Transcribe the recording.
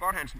go ahead.